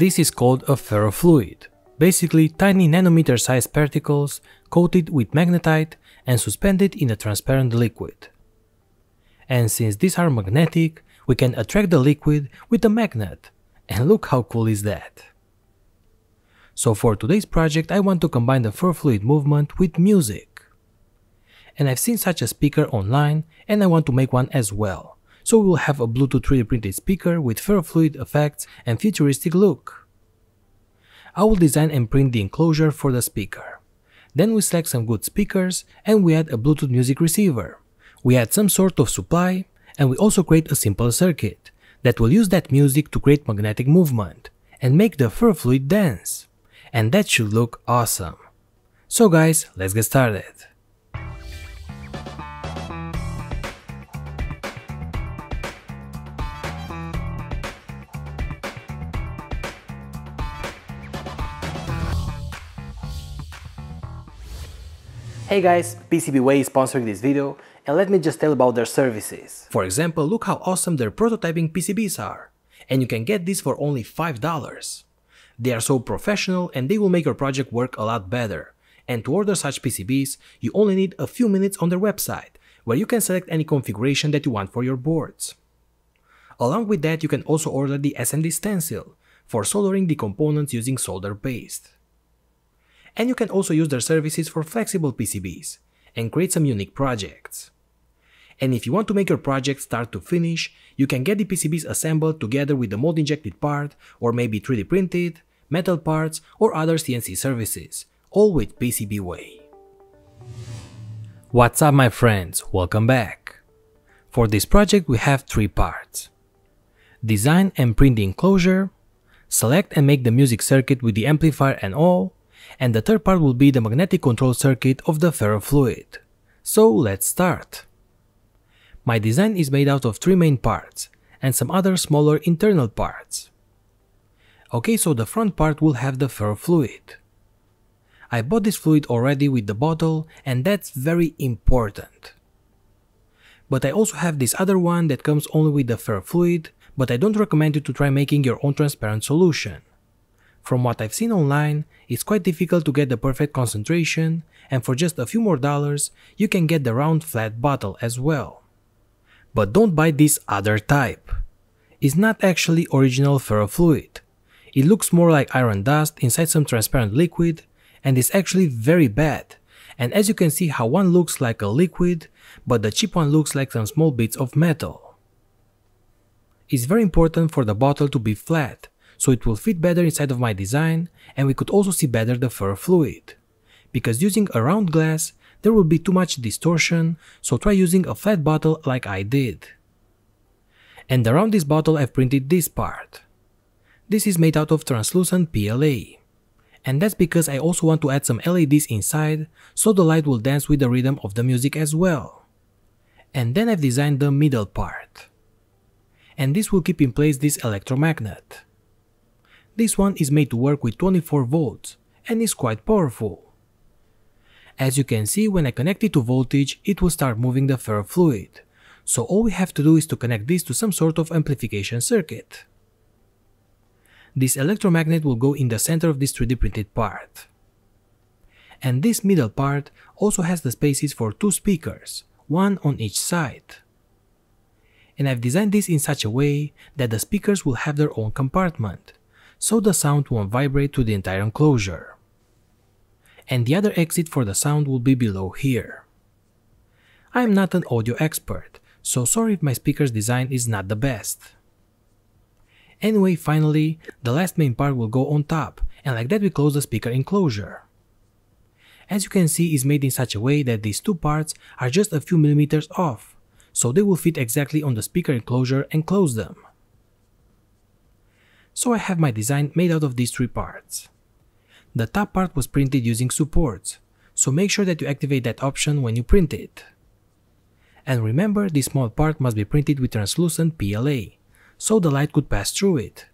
This is called a ferrofluid, basically tiny nanometer sized particles coated with magnetite and suspended in a transparent liquid. And since these are magnetic, we can attract the liquid with a magnet. And look how cool is that. So for today's project I want to combine the ferrofluid movement with music. And I've seen such a speaker online and I want to make one as well. So we will have a Bluetooth 3D printed speaker with ferrofluid effects and futuristic look. I will design and print the enclosure for the speaker. Then we select some good speakers and we add a Bluetooth music receiver. We add some sort of supply and we also create a simple circuit that will use that music to create magnetic movement and make the ferrofluid dance. And that should look awesome. So guys, let's get started. Hey guys, PCBWay is sponsoring this video and let me just tell about their services. For example, look how awesome their prototyping PCBs are. And you can get these for only $5. They are so professional and they will make your project work a lot better. And to order such PCBs, you only need a few minutes on their website, where you can select any configuration that you want for your boards. Along with that, you can also order the SMD stencil for soldering the components using solder paste and you can also use their services for flexible PCBs and create some unique projects. And if you want to make your project start to finish, you can get the PCBs assembled together with the mold injected part or maybe 3D printed, metal parts or other CNC services, all with PCBWay. What's up my friends, welcome back. For this project we have three parts. Design and print the enclosure, select and make the music circuit with the amplifier and all, and the third part will be the magnetic control circuit of the ferrofluid. So let's start. My design is made out of three main parts and some other smaller internal parts. Okay, so the front part will have the ferrofluid. I bought this fluid already with the bottle and that's very important. But I also have this other one that comes only with the ferrofluid, but I don't recommend you to try making your own transparent solution. From what I've seen online, it's quite difficult to get the perfect concentration, and for just a few more dollars, you can get the round flat bottle as well. But don't buy this other type. It's not actually original ferrofluid. It looks more like iron dust inside some transparent liquid, and is actually very bad. And as you can see how one looks like a liquid, but the cheap one looks like some small bits of metal. It's very important for the bottle to be flat, so it will fit better inside of my design and we could also see better the ferrofluid. Because using a round glass, there will be too much distortion, so try using a flat bottle like I did. And around this bottle I've printed this part. This is made out of translucent PLA. And that's because I also want to add some LEDs inside, so the light will dance with the rhythm of the music as well. And then I've designed the middle part. And this will keep in place this electromagnet. This one is made to work with 24 volts and is quite powerful. As you can see when I connect it to voltage it will start moving the ferrofluid, so all we have to do is to connect this to some sort of amplification circuit. This electromagnet will go in the center of this 3D printed part. And this middle part also has the spaces for two speakers, one on each side. And I've designed this in such a way that the speakers will have their own compartment, so the sound won't vibrate to the entire enclosure. And the other exit for the sound will be below here. I am not an audio expert, so sorry if my speaker's design is not the best. Anyway, finally, the last main part will go on top, and like that we close the speaker enclosure. As you can see is made in such a way that these two parts are just a few millimeters off, so they will fit exactly on the speaker enclosure and close them so I have my design made out of these three parts. The top part was printed using supports, so make sure that you activate that option when you print it. And remember this small part must be printed with translucent PLA, so the light could pass through it.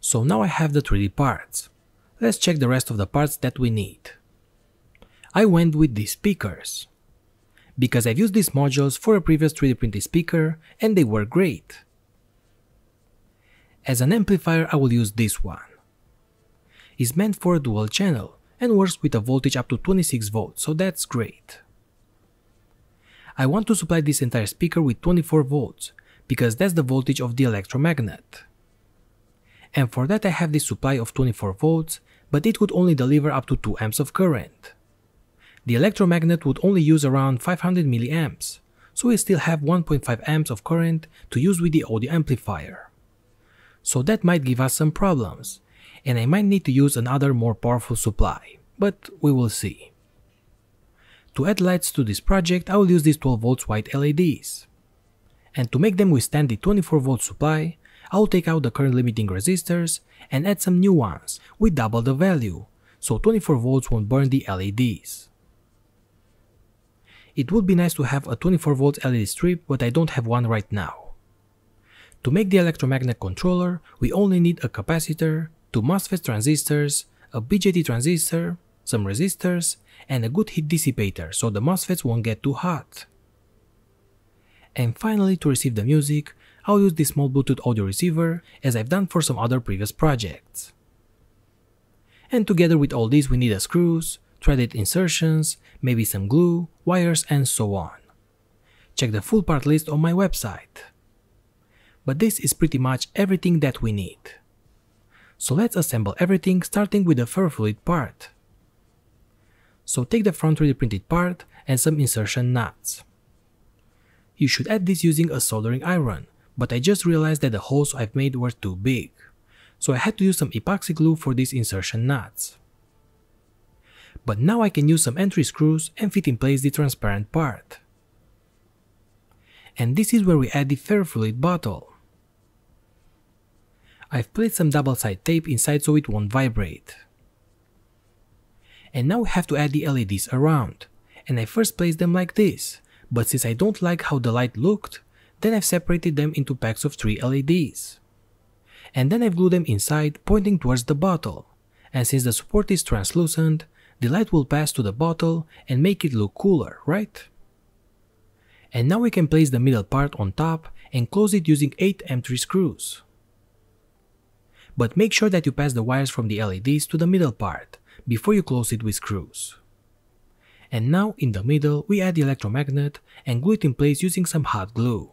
So now I have the 3D parts. Let's check the rest of the parts that we need. I went with these speakers. Because I've used these modules for a previous 3D printed speaker and they work great As an amplifier I will use this one. It's meant for a dual channel and works with a voltage up to 26 volts, so that's great. I want to supply this entire speaker with 24 volts, because that's the voltage of the electromagnet. And for that I have this supply of 24 volts, but it would only deliver up to 2 amps of current. The electromagnet would only use around 500 milliamps, so we still have 1.5 amps of current to use with the audio amplifier. So that might give us some problems, and I might need to use another more powerful supply, but we will see. To add lights to this project I will use these 12 volts white LEDs. And to make them withstand the 24 volt supply, I will take out the current limiting resistors and add some new ones with double the value, so 24 volts won't burn the LEDs. It would be nice to have a 24 volt LED strip but I don't have one right now. To make the electromagnet controller, we only need a capacitor, two MOSFET transistors, a BJT transistor, some resistors, and a good heat dissipator so the MOSFETs won't get too hot. And finally to receive the music, I'll use this small Bluetooth audio receiver as I've done for some other previous projects. And together with all this we need a screws, threaded insertions, maybe some glue, wires and so on. Check the full part list on my website. But this is pretty much everything that we need. So let's assemble everything starting with the ferrofluid part. So take the front 3D printed part and some insertion nuts. You should add this using a soldering iron, but I just realized that the holes I've made were too big, so I had to use some epoxy glue for these insertion nuts. But now I can use some M3 screws and fit in place the transparent part. And this is where we add the ferrofluid bottle. I've placed some double side tape inside so it won't vibrate. And now we have to add the LEDs around, and I first placed them like this, but since I don't like how the light looked, then I've separated them into packs of 3 LEDs. And then I've glued them inside pointing towards the bottle, and since the support is translucent, the light will pass to the bottle and make it look cooler, right? And now we can place the middle part on top and close it using 8 M3 screws but make sure that you pass the wires from the LEDs to the middle part before you close it with screws. And now in the middle we add the electromagnet and glue it in place using some hot glue.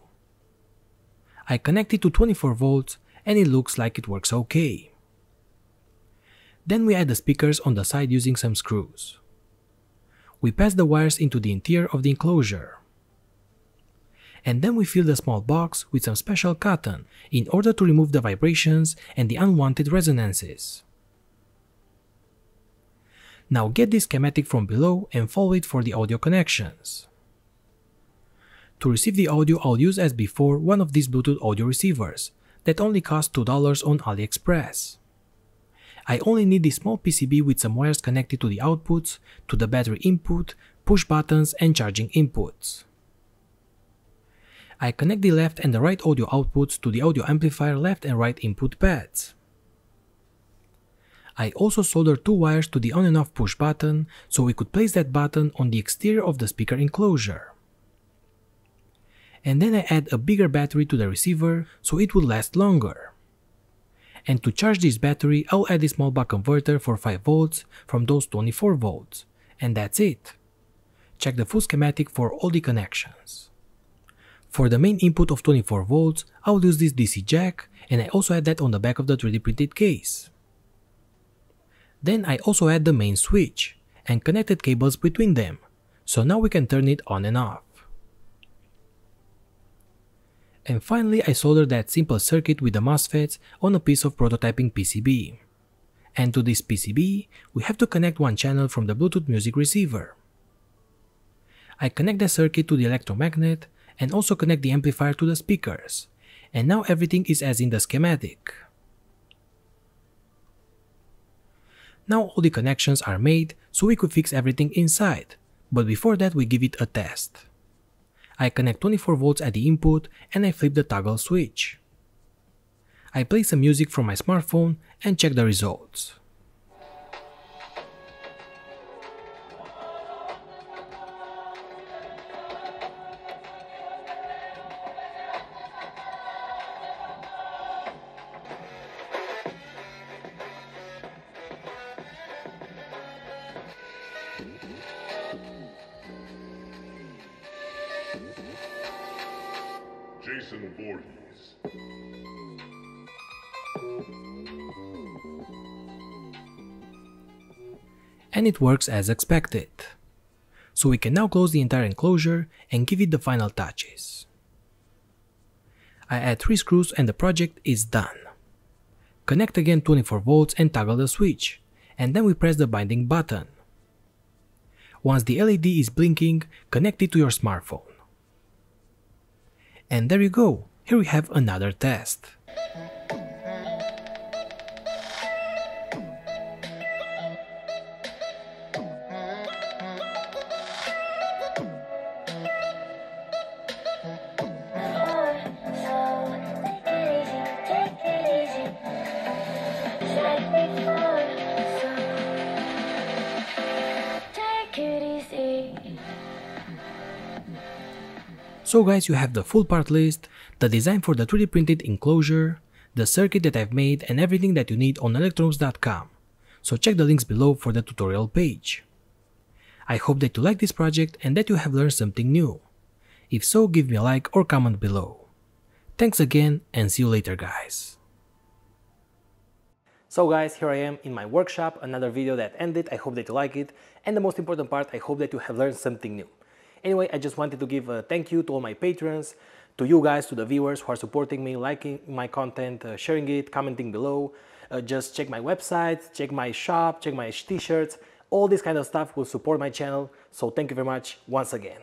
I connect it to 24 volts and it looks like it works okay. Then we add the speakers on the side using some screws. We pass the wires into the interior of the enclosure and then we fill the small box with some special cotton in order to remove the vibrations and the unwanted resonances. Now get this schematic from below and follow it for the audio connections. To receive the audio I'll use as before one of these Bluetooth audio receivers that only cost $2 on AliExpress. I only need this small PCB with some wires connected to the outputs, to the battery input, push buttons and charging inputs. I connect the left and the right audio outputs to the audio amplifier left and right input pads. I also solder two wires to the on and off push button so we could place that button on the exterior of the speaker enclosure. And then I add a bigger battery to the receiver so it would last longer. And to charge this battery I'll add a small buck converter for 5 volts from those 24 volts. And that's it. Check the full schematic for all the connections. For the main input of 24 volts, I will use this DC jack and I also add that on the back of the 3D printed case. Then I also add the main switch and connected cables between them, so now we can turn it on and off. And finally I solder that simple circuit with the MOSFETs on a piece of prototyping PCB. And to this PCB, we have to connect one channel from the Bluetooth music receiver. I connect the circuit to the electromagnet and also connect the amplifier to the speakers. And now everything is as in the schematic. Now all the connections are made so we could fix everything inside, but before that we give it a test. I connect 24 volts at the input and I flip the toggle switch. I play some music from my smartphone and check the results. Jason Voorhees. And it works as expected. So we can now close the entire enclosure and give it the final touches. I add 3 screws and the project is done. Connect again 24 volts and toggle the switch, and then we press the binding button. Once the LED is blinking, connect it to your smartphone. And there you go, here we have another test. So guys, you have the full part list, the design for the 3D printed enclosure, the circuit that I've made and everything that you need on electronoobs.com. So check the links below for the tutorial page. I hope that you like this project and that you have learned something new. If so, give me a like or comment below. Thanks again and see you later guys. So guys, here I am in my workshop, another video that ended, I hope that you like it, and the most important part, I hope that you have learned something new. Anyway, I just wanted to give a thank you to all my patrons, to you guys, to the viewers who are supporting me, liking my content, uh, sharing it, commenting below. Uh, just check my website, check my shop, check my t-shirts. All this kind of stuff will support my channel. So thank you very much once again.